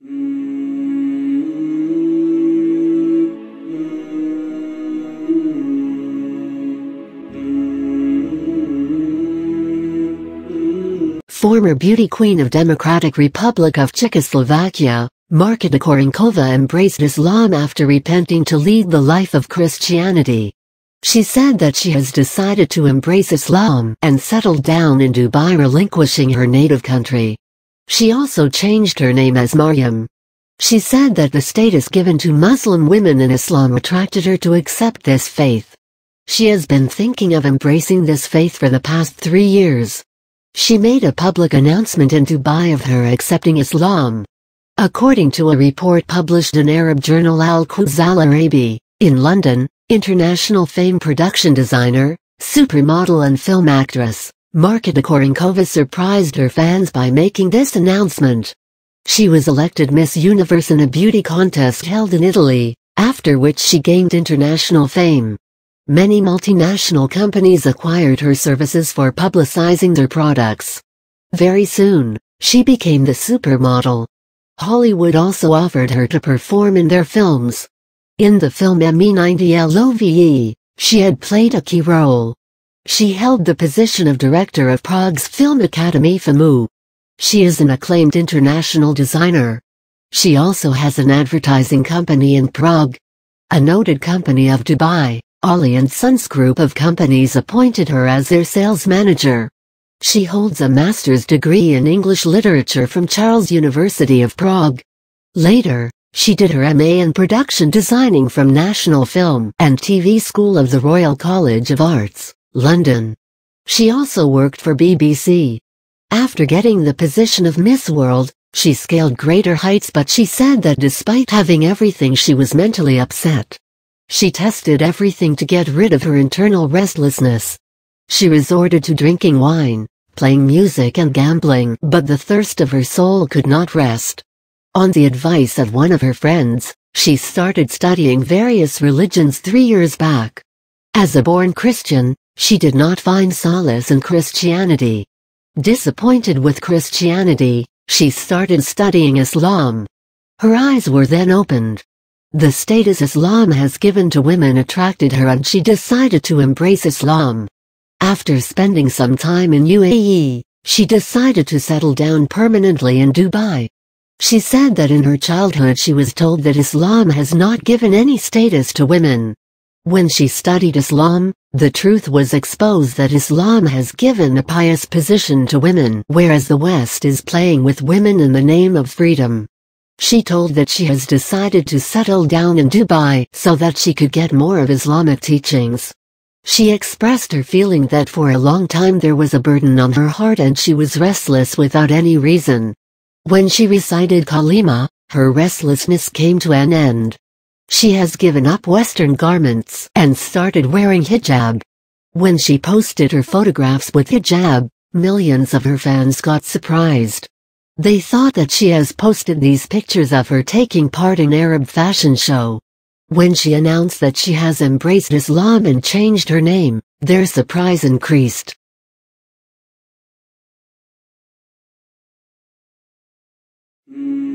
Former beauty queen of Democratic Republic of Czechoslovakia, Marketa Korenkova embraced Islam after repenting to lead the life of Christianity. She said that she has decided to embrace Islam and settled down in Dubai relinquishing her native country. She also changed her name as Maryam. She said that the status given to Muslim women in Islam attracted her to accept this faith. She has been thinking of embracing this faith for the past three years. She made a public announcement in Dubai of her accepting Islam. According to a report published in Arab journal Al-Quds Al-Arabi, in London, international fame production designer, supermodel and film actress, Marketa Korenkova surprised her fans by making this announcement. She was elected Miss Universe in a beauty contest held in Italy, after which she gained international fame. Many multinational companies acquired her services for publicizing their products. Very soon, she became the supermodel. Hollywood also offered her to perform in their films. In the film Me90LOVE, she had played a key role. She held the position of director of Prague's Film Academy FAMU. She is an acclaimed international designer. She also has an advertising company in Prague. A noted company of Dubai. Ollie and Sons group of companies appointed her as their sales manager. She holds a master's degree in English literature from Charles University of Prague. Later, she did her MA in production designing from National Film and TV School of the Royal College of Arts, London. She also worked for BBC. After getting the position of Miss World, she scaled greater heights but she said that despite having everything she was mentally upset. She tested everything to get rid of her internal restlessness. She resorted to drinking wine, playing music and gambling, but the thirst of her soul could not rest. On the advice of one of her friends, she started studying various religions three years back. As a born Christian, she did not find solace in Christianity. Disappointed with Christianity, she started studying Islam. Her eyes were then opened. The status Islam has given to women attracted her and she decided to embrace Islam. After spending some time in UAE, she decided to settle down permanently in Dubai. She said that in her childhood she was told that Islam has not given any status to women. When she studied Islam, the truth was exposed that Islam has given a pious position to women whereas the West is playing with women in the name of freedom. She told that she has decided to settle down in Dubai so that she could get more of Islamic teachings. She expressed her feeling that for a long time there was a burden on her heart and she was restless without any reason. When she recited Kalima, her restlessness came to an end. She has given up Western garments and started wearing hijab. When she posted her photographs with hijab, millions of her fans got surprised. They thought that she has posted these pictures of her taking part in Arab fashion show. When she announced that she has embraced Islam and changed her name, their surprise increased. Mm.